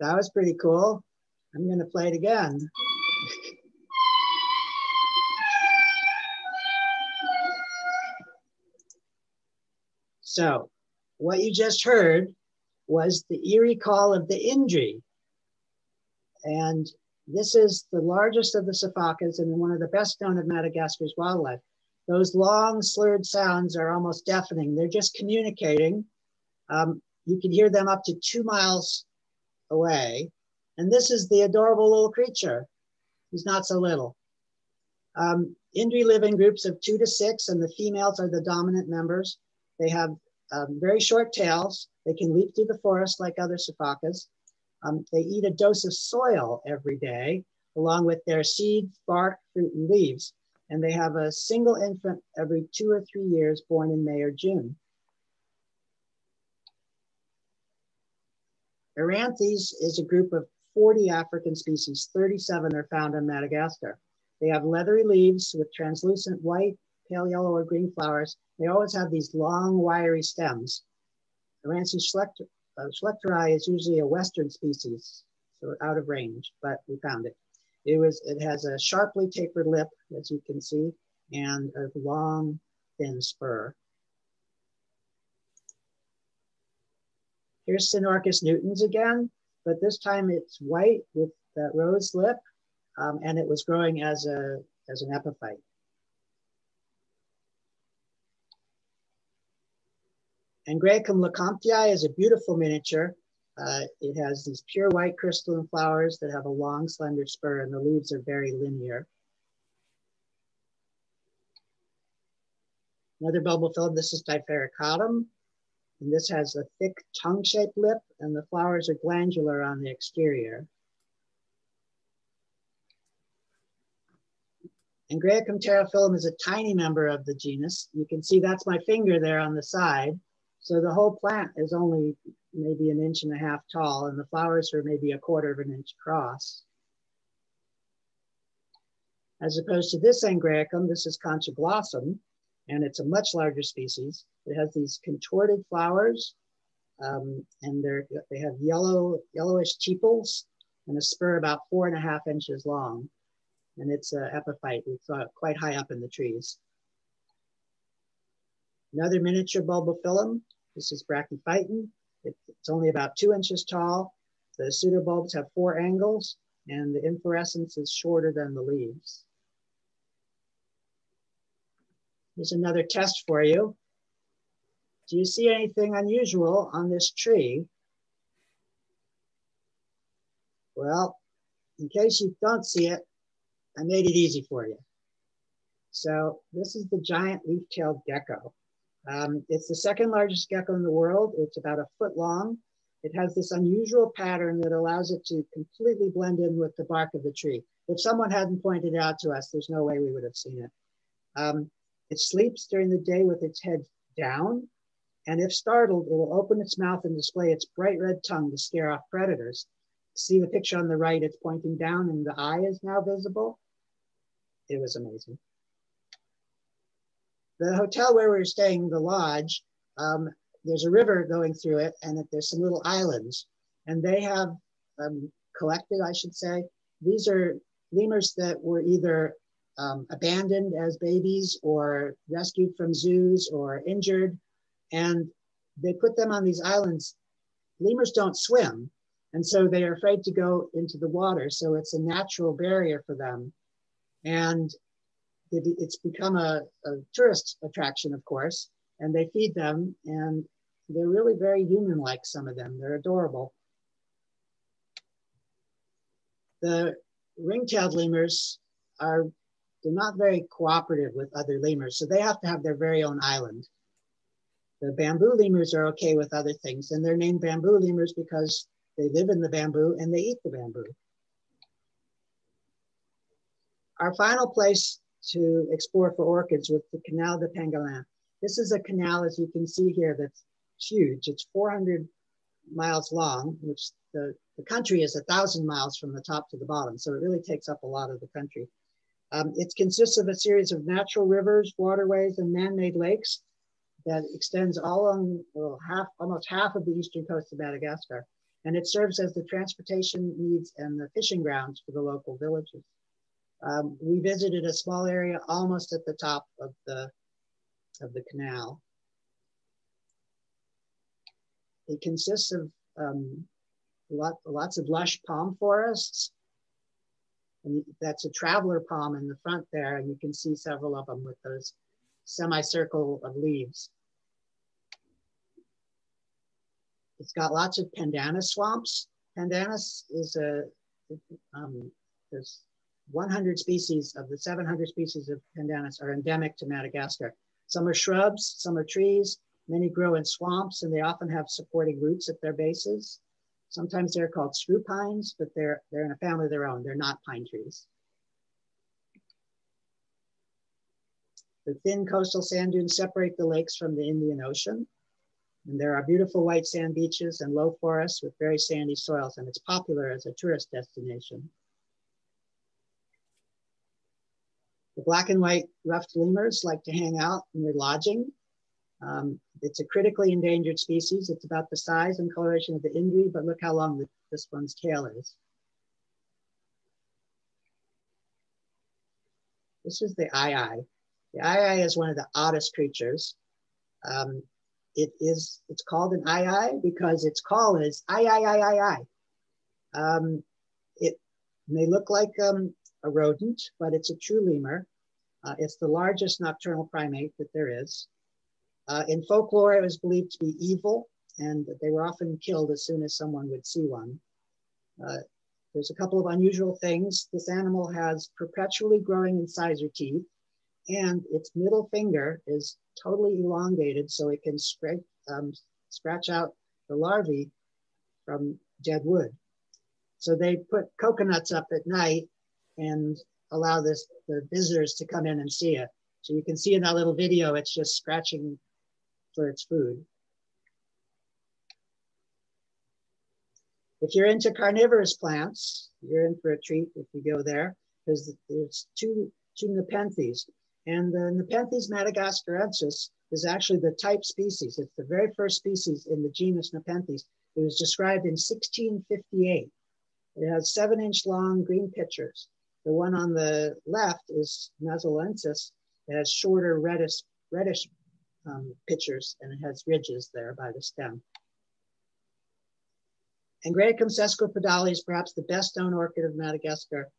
Speaker 2: That was pretty cool. I'm gonna play it again. so what you just heard was the eerie call of the Indri. And this is the largest of the sifakas and one of the best known of Madagascar's wildlife. Those long slurred sounds are almost deafening. They're just communicating. Um, you can hear them up to two miles away. And this is the adorable little creature. He's not so little. Um, Indri live in groups of two to six, and the females are the dominant members. They have um, very short tails. They can leap through the forest like other sifakas. Um, they eat a dose of soil every day, along with their seeds, bark, fruit, and leaves. And they have a single infant every two or three years born in May or June. Aeranthes is a group of 40 African species, 37 are found in Madagascar. They have leathery leaves with translucent white, pale yellow, or green flowers. They always have these long, wiry stems. Aeranthes schlechteri uh, is usually a Western species, so out of range, but we found it. It, was, it has a sharply tapered lip, as you can see, and a long, thin spur. Here's Cynorkis nutans again, but this time it's white with that rose lip, um, and it was growing as, a, as an epiphyte. Angræcum lecomptii is a beautiful miniature. Uh, it has these pure white crystalline flowers that have a long, slender spur, and the leaves are very linear. Another bulbophyllum, this is Diphericatum. And this has a thick tongue-shaped lip and the flowers are glandular on the exterior. Angræcum pterophyllum is a tiny member of the genus. You can see that's my finger there on the side. So the whole plant is only maybe an inch and a half tall and the flowers are maybe a quarter of an inch across. As opposed to this Angræcum, this is Conchoglossum, and it's a much larger species. It has these contorted flowers, um, and they have yellow, yellowish tepals and a spur about four and a half inches long. And it's an epiphyte. We saw it quite high up in the trees. Another miniature bulbophyllum. This is Brachyphyton. It, it's only about two inches tall. The pseudobulbs have four angles and the inflorescence is shorter than the leaves. Here's another test for you. Do you see anything unusual on this tree? Well, in case you don't see it, I made it easy for you. So this is the giant leaf-tailed gecko. Um, it's the second largest gecko in the world. It's about a foot long. It has this unusual pattern that allows it to completely blend in with the bark of the tree. If someone hadn't pointed out to us, there's no way we would have seen it. Um, it sleeps during the day with its head down and if startled, it will open its mouth and display its bright red tongue to scare off predators. See the picture on the right, it's pointing down and the eye is now visible. It was amazing. The hotel where we were staying, the lodge, um, there's a river going through it and there's some little islands and they have um, collected, I should say. These are lemurs that were either um, abandoned as babies or rescued from zoos or injured and they put them on these islands. Lemurs don't swim, and so they are afraid to go into the water. So it's a natural barrier for them. And it, it's become a, a tourist attraction, of course, and they feed them, and they're really very human like, some of them. They're adorable. The ring-tailed lemurs are they're not very cooperative with other lemurs, so they have to have their very own island. The bamboo lemurs are okay with other things, and they're named bamboo lemurs because they live in the bamboo and they eat the bamboo. our final place to explore for orchids was the Canal de Pangalanes. This is a canal, as you can see here, that's huge. It's 400 miles long, which the, the country is a thousand miles from the top to the bottom. So it really takes up a lot of the country. Um, it consists of a series of natural rivers, waterways, and man-made lakes that extends all along well, half, almost half of the eastern coast of Madagascar. And it serves as the transportation needs and the fishing grounds for the local villages. Um, we visited a small area almost at the top of the, of the canal. It consists of um, lot, lots of lush palm forests. And that's a traveler palm in the front there, and you can see several of them with those semicircle of leaves. It's got lots of pandanus swamps. Pandanus is a, um, there's 100 species of the 700 species of pandanus are endemic to Madagascar. Some are shrubs, some are trees, many grow in swamps and they often have supporting roots at their bases. Sometimes they're called screw pines, but they're, they're in a family of their own. They're not pine trees. The thin coastal sand dunes separate the lakes from the Indian Ocean. And there are beautiful white sand beaches and low forests with very sandy soils, and it's popular as a tourist destination. The black and white ruffed lemurs like to hang out near lodging. Um, it's a critically endangered species. It's about the size and coloration of the indri, but look how long the, this one's tail is. This is the aye-aye. The aye-aye is one of the oddest creatures. Um, it is, it's called an aye-aye because its call is aye-aye-aye-aye-aye. Um, it may look like um, a rodent, but it's a true lemur. Uh, it's the largest nocturnal primate that there is. Uh, in folklore, it was believed to be evil, and they were often killed as soon as someone would see one. Uh, there's a couple of unusual things. This animal has perpetually growing incisor teeth, and its middle finger is totally elongated so it can scrape, um, scratch out the larvae from dead wood. So they put coconuts up at night and allow this the visitors to come in and see it. So you can see in that little video, it's just scratching for its food. If you're into carnivorous plants, you're in for a treat if you go there, because there's two, two Nepenthes. And the Nepenthes madagascarensis is actually the type species. It's the very first species in the genus Nepenthes. It was described in 1658. It has seven inch long green pitchers. The one on the left is masoalensis. It has shorter reddish, reddish um, pitchers and it has ridges there by the stem. Angræcum sesquipedale is perhaps the best known orchid of Madagascar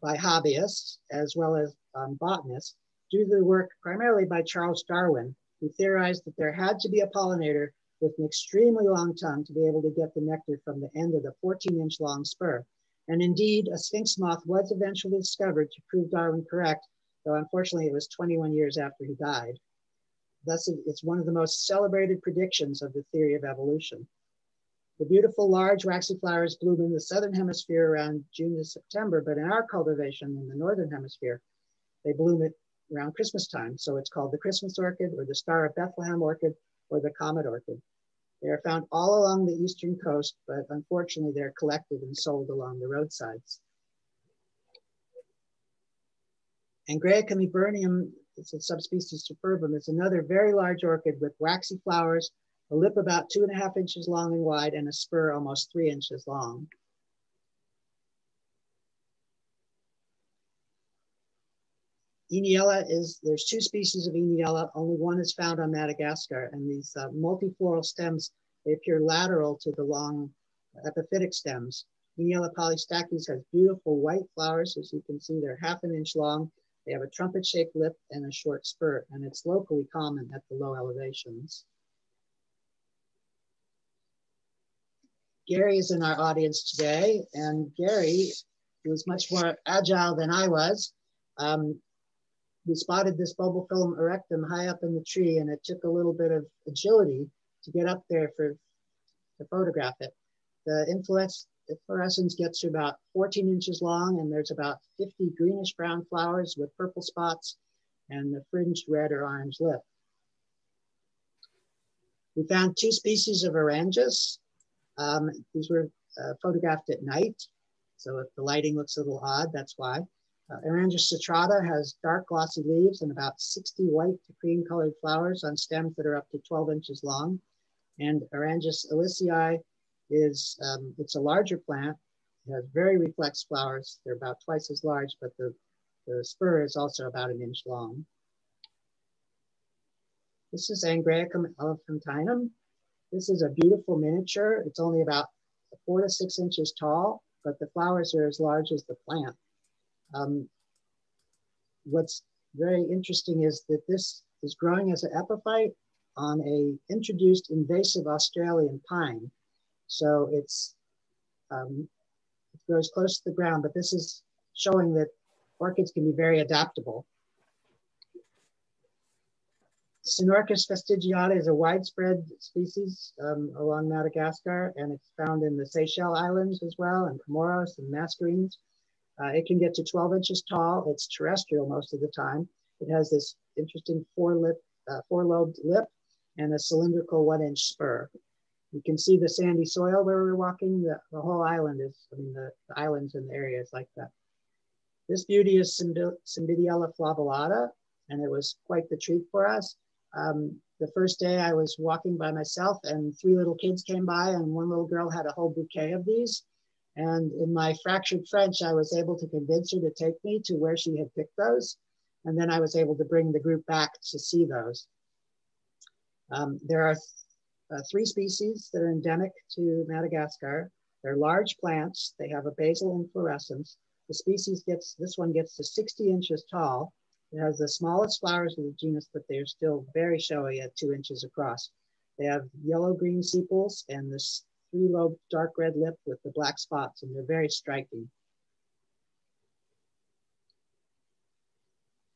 Speaker 2: by hobbyists as well as um, botanists due to the work primarily by Charles Darwin, who theorized that there had to be a pollinator with an extremely long tongue to be able to get the nectar from the end of the 14 inch long spur. And indeed, a sphinx moth was eventually discovered to prove Darwin correct, though unfortunately it was 21 years after he died. Thus, it's one of the most celebrated predictions of the theory of evolution. The beautiful large waxy flowers bloom in the southern hemisphere around June to September, but in our cultivation in the northern hemisphere, they bloom around Christmas time. So it's called the Christmas orchid or the Star of Bethlehem orchid or the comet orchid. They are found all along the eastern coast, but unfortunately they're collected and sold along the roadsides. Angræcum eburneum, it's a subspecies superbum, It's another very large orchid with waxy flowers, a lip about two and a half inches long and wide, and a spur almost three inches long. Oeoniella is, there's two species of Oeoniella, only one is found on Madagascar, and these uh, multifloral stems, they appear lateral to the long epiphytic stems. Oeoniella polystachys has beautiful white flowers, as you can see, they're half an inch long. They have a trumpet-shaped lip and a short spurt, and it's locally common at the low elevations. Gary is in our audience today, and Gary was much more agile than I was. Um, we spotted this Bulbophyllum erectum high up in the tree and it took a little bit of agility to get up there for to photograph it. The inflorescence, inflorescence gets to about 14 inches long and there's about 50 greenish brown flowers with purple spots and the fringed red or orange lip. We found two species of Aerangis. Um, these were uh, photographed at night. So if the lighting looks a little odd, that's why. Uh, Aerangis citrata has dark glossy leaves and about 60 white to cream colored flowers on stems that are up to 12 inches long. And Aerangis ellisii is, um, it's a larger plant. It has very reflex flowers. They're about twice as large, but the, the spur is also about an inch long. This is Angræcum elephantinum. This is a beautiful miniature. It's only about four to six inches tall, but the flowers are as large as the plant. Um, what's very interesting is that this is growing as an epiphyte on a introduced invasive Australian pine. So it's um, it grows close to the ground, but this is showing that orchids can be very adaptable. Cynorkis fastigiata is a widespread species um, along Madagascar, and it's found in the Seychelles Islands as well, and Comoros and Mascarenes. Uh, it can get to 12 inches tall. It's terrestrial most of the time. It has this interesting four lip, uh, four-lobed lip and a cylindrical one-inch spur. You can see the sandy soil where we're walking. The, the whole island is, I mean, the, the, islands and the areas like that. This beauty is Cymbidiella flabellata, and it was quite the treat for us. Um, the first day I was walking by myself and three little kids came by and one little girl had a whole bouquet of these. And in my fractured French, I was able to convince her to take me to where she had picked those. And then I was able to bring the group back to see those. Um, there are uh, three species that are endemic to Madagascar. They're large plants. They have a basal inflorescence. The species gets, this one gets to 60 inches tall. It has the smallest flowers of the genus, but they're still very showy at two inches across. They have yellow-green sepals and this three-lobed dark red lip with the black spots, and they're very striking.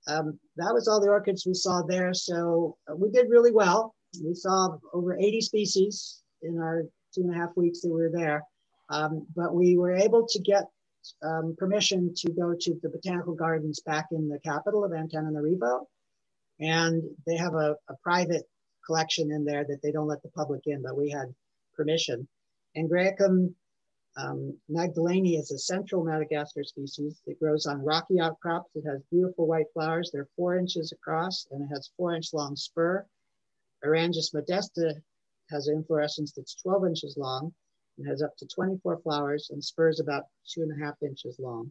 Speaker 2: Um, that was all the orchids we saw there. So uh, we did really well. We saw over 80 species in our two and a half weeks that we were there. Um, but we were able to get um, permission to go to the botanical gardens back in the capital of Antananarivo. And they have a, a private collection in there that they don't let the public in, but we had permission. Angræcum um, magdaleni is a central Madagascar species. It grows on rocky outcrops. It has beautiful white flowers. They're four inches across and it has four inch long spur. Aerangis modesta has an inflorescence that's 12 inches long and has up to 24 flowers and spurs about two and a half inches long.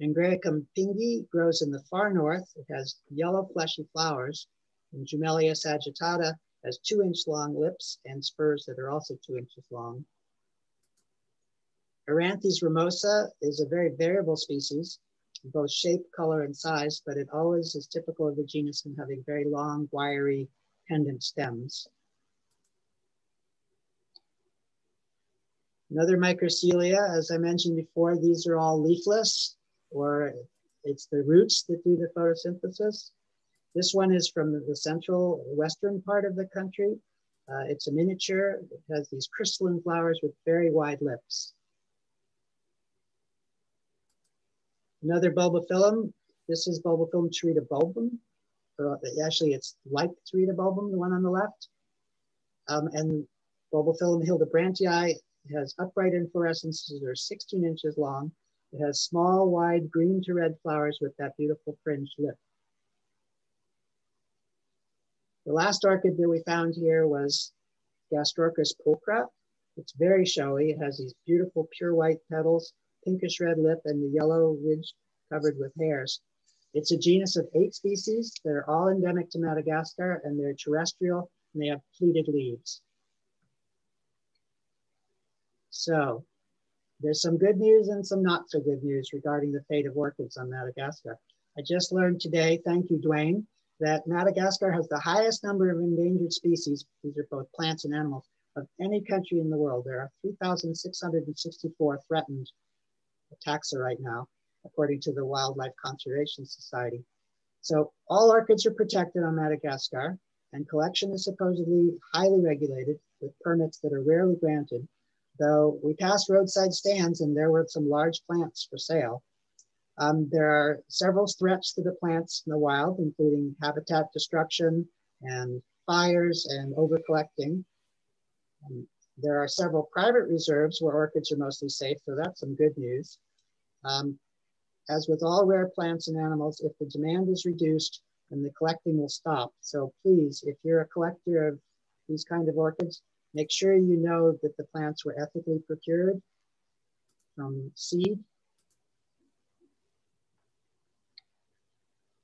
Speaker 2: Angræcum pingi grows in the far north. It has yellow fleshy flowers. And Jumellea sagittata has two inch long lips and spurs that are also two inches long. Aeranthes ramosa is a very variable species, both shape, color, and size, but it always is typical of the genus in having very long, wiry, pendant stems. Another microcoelia, as I mentioned before, these are all leafless, or it's the roots that do the photosynthesis. This one is from the central western part of the country. Uh, it's a miniature. It has these crystalline flowers with very wide lips. Another bulbophyllum. This is bulbophyllum teretobulbum. Uh, actually, it's like teretobulbum, the one on the left. Um, and bulbophyllum hildebrandtii has upright inflorescences that are 16 inches long. It has small, wide green to red flowers with that beautiful fringed lip. The last orchid that we found here was Gastrorchis pulchra. It's very showy. It has these beautiful pure white petals, pinkish red lip, and the yellow ridge covered with hairs. It's a genus of eight species. They're all endemic to Madagascar and they're terrestrial and they have pleated leaves. So there's some good news and some not so good news regarding the fate of orchids on Madagascar. I just learned today, thank you, Dwayne, that Madagascar has the highest number of endangered species, these are both plants and animals, of any country in the world. There are 3,664 threatened taxa right now, according to the Wildlife Conservation Society. So all orchids are protected on Madagascar, and collection is supposedly highly regulated with permits that are rarely granted though we passed roadside stands and there were some large plants for sale. Um, there are several threats to the plants in the wild, including habitat destruction and fires and overcollecting. Um, there are several private reserves where orchids are mostly safe, so that's some good news. Um, as with all rare plants and animals, if the demand is reduced, then the collecting will stop. So please, if you're a collector of these kind of orchids, make sure you know that the plants were ethically procured from seed.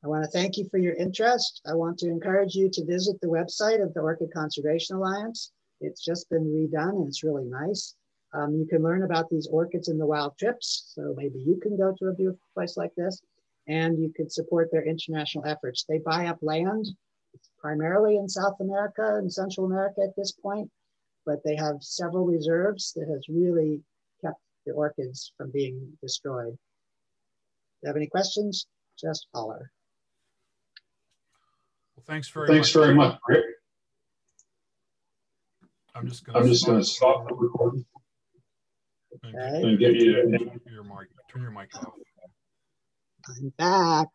Speaker 2: I want to thank you for your interest. I want to encourage you to visit the website of the Orchid Conservation Alliance. It's just been redone and it's really nice. Um, you can learn about these orchids in the wild trips. So maybe you can go to a beautiful place like this and you could support their international efforts. They buy up land primarily in South America and Central America at this point, but they have several reserves that has really kept the orchids from being destroyed. If you have any questions, just holler.
Speaker 1: Well, thanks very
Speaker 3: thanks
Speaker 1: much.
Speaker 3: very much, Rick.
Speaker 1: I'm just going
Speaker 3: I'm just going to stop the recording.
Speaker 2: Okay.
Speaker 3: And give you
Speaker 1: your mic. Turn your mic off.
Speaker 2: I'm back.